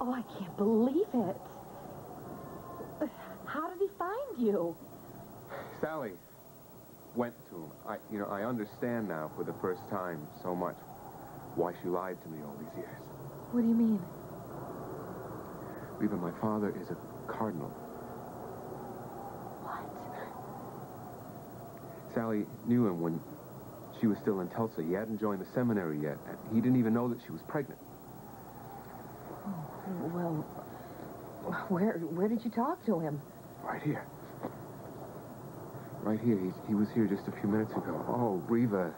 Oh, I can't believe it. How did he find you? Sally went to him. I, you know, I understand now for the first time so much why she lied to me all these years. What do you mean? Even my father is a cardinal. What? Sally knew him when she was still in Tulsa. He hadn't joined the seminary yet. And he didn't even know that she was pregnant. Well, where where did you talk to him? Right here. Right here. He's, he was here just a few minutes ago. Oh, Reva.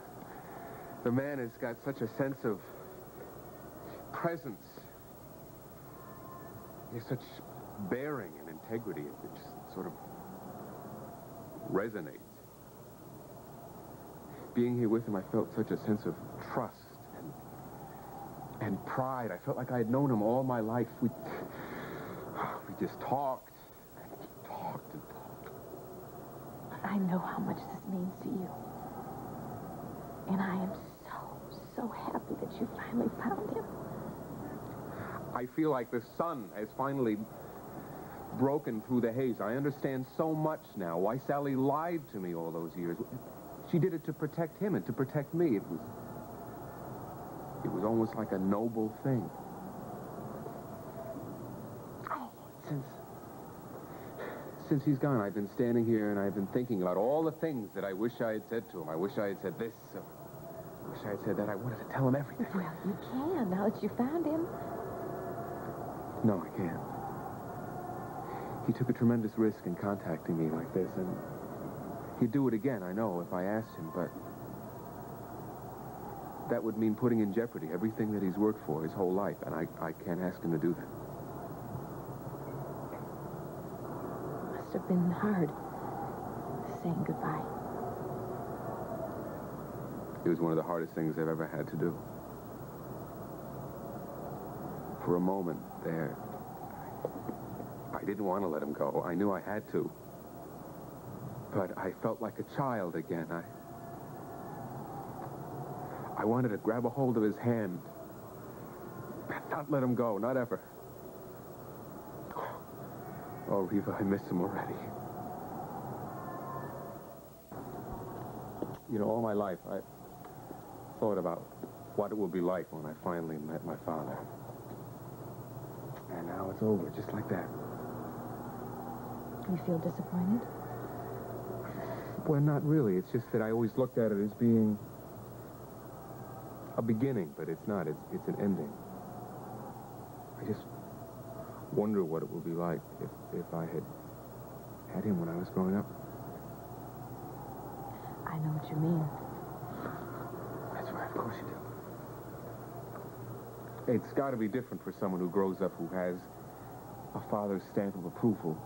The man has got such a sense of presence. He has such bearing and integrity. It just sort of resonates. Being here with him, I felt such a sense of trust and, pride. I felt like I had known him all my life. We, we just talked and talked and talked. I know how much this means to you. And I am so, so happy that you finally found him. I feel like the sun has finally broken through the haze. I understand so much now why Sally lied to me all those years. She did it to protect him and to protect me. It was... It was almost like a noble thing. Oh, since... Since he's gone, I've been standing here and I've been thinking about all the things that I wish I had said to him. I wish I had said this. Or I wish I had said that. I wanted to tell him everything. Well, you can, now that you found him. No, I can't. He took a tremendous risk in contacting me like this, and he'd do it again, I know, if I asked him, but that would mean putting in jeopardy everything that he's worked for his whole life, and I, I can't ask him to do that. Must have been hard saying goodbye. It was one of the hardest things I've ever had to do. For a moment there, I didn't want to let him go. I knew I had to. But I felt like a child again. I... I wanted to grab a hold of his hand. Not let him go, not ever. Oh, Reva, I miss him already. You know, all my life, I thought about what it would be like when I finally met my father. And now it's over, just like that. You feel disappointed? Well, not really. It's just that I always looked at it as being a beginning, but it's not. It's, it's an ending. I just wonder what it would be like if, if I had had him when I was growing up. I know what you mean. That's right, of course you do. It's got to be different for someone who grows up who has a father's stamp of approval,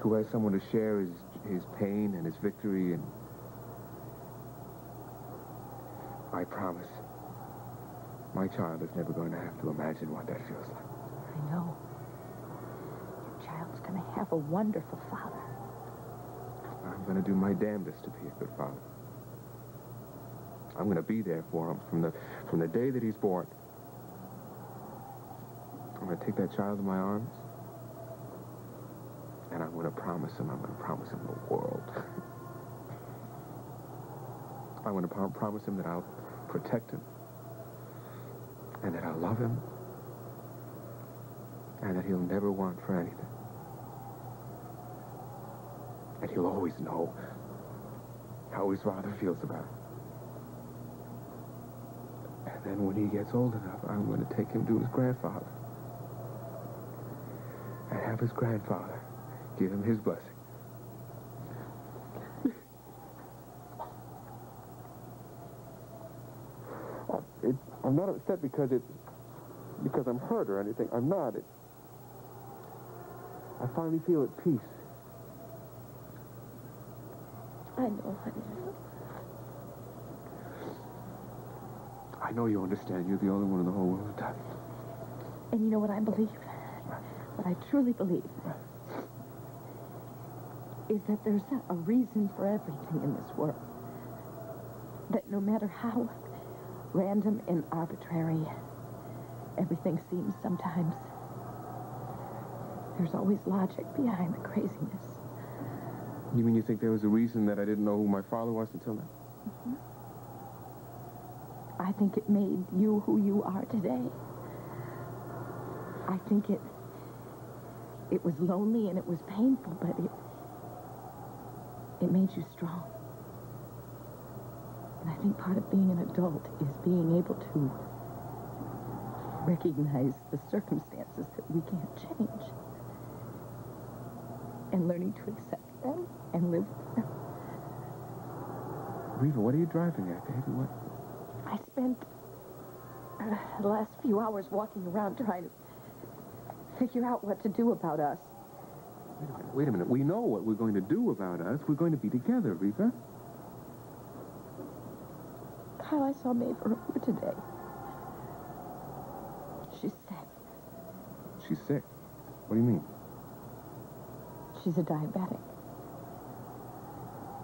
who has someone to share his, his pain and his victory, and I promise my child is never going to have to imagine what that feels like. I know. Your child's going to have a wonderful father. I'm going to do my damnedest to be a good father. I'm going to be there for him from the, from the day that he's born. I'm going to take that child in my arms, and I'm going to promise him, I'm going to promise him the world. I'm going to pro promise him that I'll protect him, and that I'll love him, and that he'll never want for anything. And he'll always know how his father feels about him. And then when he gets old enough, I'm going to take him to his grandfather. And have his grandfather give him his blessing. Uh, it, I'm not upset because it's because I'm hurt or anything. I'm not. It, I finally feel at peace. I know, honey. I know you understand. You're the only one in the whole world who does. And you know what I believe? What I truly believe is that there's a reason for everything in this world. That no matter how random and arbitrary everything seems sometimes. There's always logic behind the craziness. You mean you think there was a reason that I didn't know who my father was until now? Mm-hmm. I think it made you who you are today. I think it it was lonely and it was painful, but it it made you strong. Think part of being an adult is being able to recognize the circumstances that we can't change. And learning to accept them and live with them. Reva, what are you driving at, baby? What? I spent uh, the last few hours walking around trying to figure out what to do about us. Wait a minute, wait a minute. We know what we're going to do about us. We're going to be together, Reva. Kyle, I saw Maeve earlier today. She's sick. She's sick. What do you mean? She's a diabetic.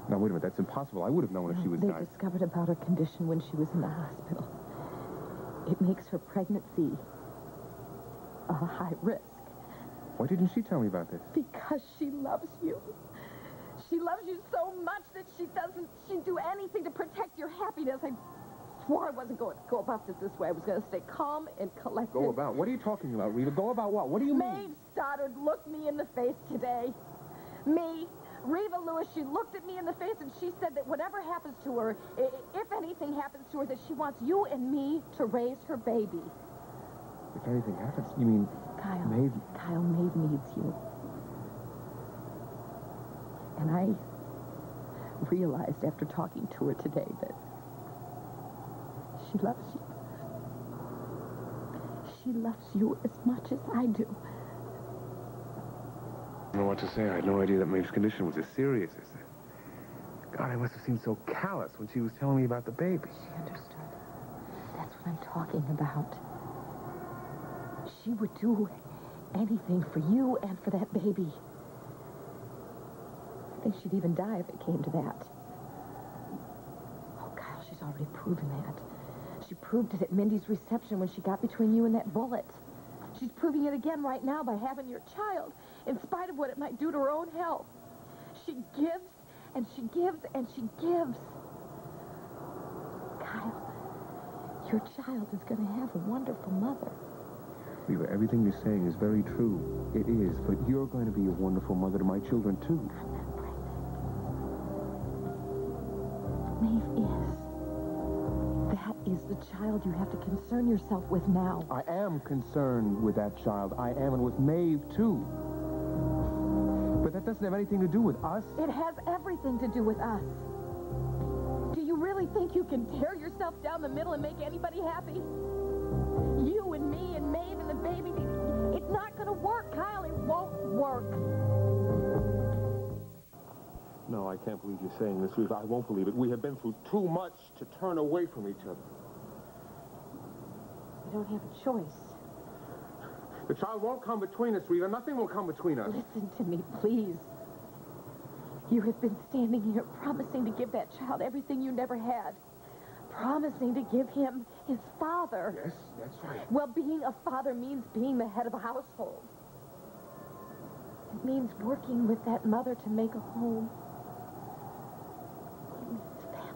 Now, wait a minute. That's impossible. I would have known if she was they discovered about her condition when she was in the hospital. It makes her pregnancy a high risk Why didn't she tell me about this? because she loves you. She loves you so much that she doesn't she'd do anything to protect your happiness. I swore I wasn't going to go about this this way. I was going to stay calm and collected. Go about? What are you talking about, Reva? Go about what? What do you Maeve mean? Maeve Stoddard looked me in the face today. Me, Reva Lewis, she looked at me in the face and she said that whatever happens to her, if anything happens to her, that she wants you and me to raise her baby. If anything happens, you mean Kyle. Maeve? Kyle, Maeve needs you. And I realized after talking to her today that she loves you. She loves you as much as I do. I don't know what to say. I had no idea that Maeve's condition was as serious as that. God, I must have seemed so callous when she was telling me about the baby. She understood. That's what I'm talking about. She would do anything for you and for that baby. I think she'd even die if it came to that. Oh, Kyle, she's already proven that. She proved it at Mindy's reception when she got between you and that bullet. She's proving it again right now by having your child, in spite of what it might do to her own health. She gives and she gives and she gives. Kyle, your child is going to have a wonderful mother. Reva, everything you're saying is very true. It is, but you're going to be a wonderful mother to my children, too. Is the child you have to concern yourself with now. I am concerned with that child. I am, and with Maeve, too. But that doesn't have anything to do with us. It has everything to do with us. Do you really think you can tear yourself down the middle and make anybody happy? You and me and Maeve and the baby. It's not going to work, Kyle. It won't work. No, I can't believe you're saying this, Reva. I won't believe it. We have been through too much to turn away from each other. You don't have a choice. The child won't come between us, Reva. Nothing will come between us. Listen to me, please. You have been standing here promising to give that child everything you never had. Promising to give him his father. Yes, that's right. Well, being a father means being the head of a household. It means working with that mother to make a home. It means family.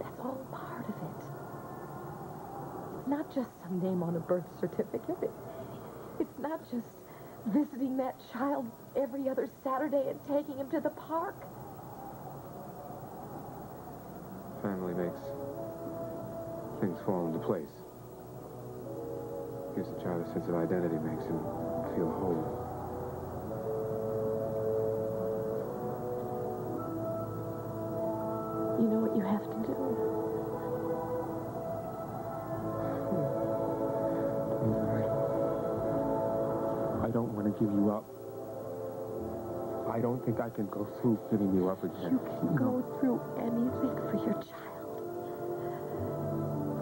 That's all part of it. It's not just some name on a birth certificate. It, it's not just visiting that child every other Saturday and taking him to the park. Family makes things fall into place. Gives the child a sense of identity, makes him feel whole. You know what you have to do. Give you up. I don't think I can go through giving you up again. You can go through anything for your child.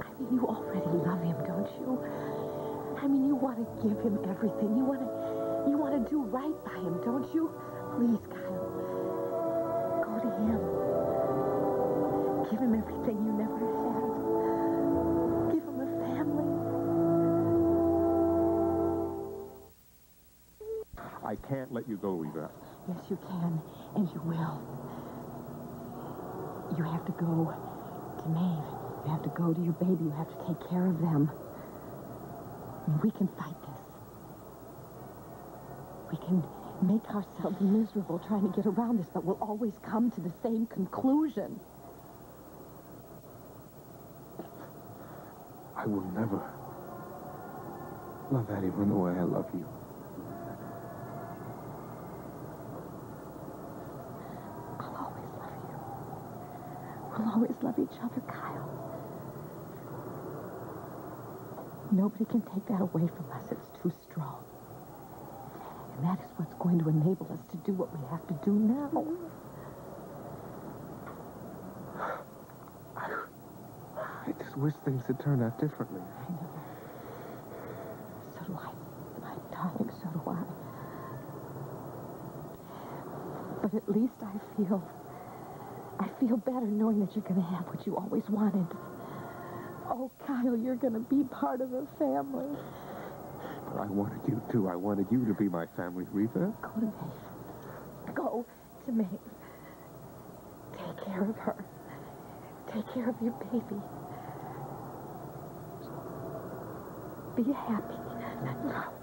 I mean, you already love him, don't you? I mean, you want to give him everything. You want to, you want to do right by him, don't you? Please, Kyle, go to him. Give him everything you never had. Can't let you go, Reva. Yes, you can, and you will. You have to go to Maeve. You have to go to your baby. You have to take care of them. And we can fight this. We can make ourselves miserable trying to get around this, but we'll always come to the same conclusion. I will never love anyone the way I love you. I'll always love you. We'll always love each other, Kyle. Nobody can take that away from us. It's too strong. And that is what's going to enable us to do what we have to do now. I just wish things had turned out differently. I know. So do I. My darling, so do I. But at least I feel... I feel better knowing that you're going to have what you always wanted. Oh, Kyle, you're going to be part of a family. But I wanted you to. I wanted you to be my family, Reva. Go to Maeve. Go to Maeve. Take care of her. Take care of your baby. Be happy.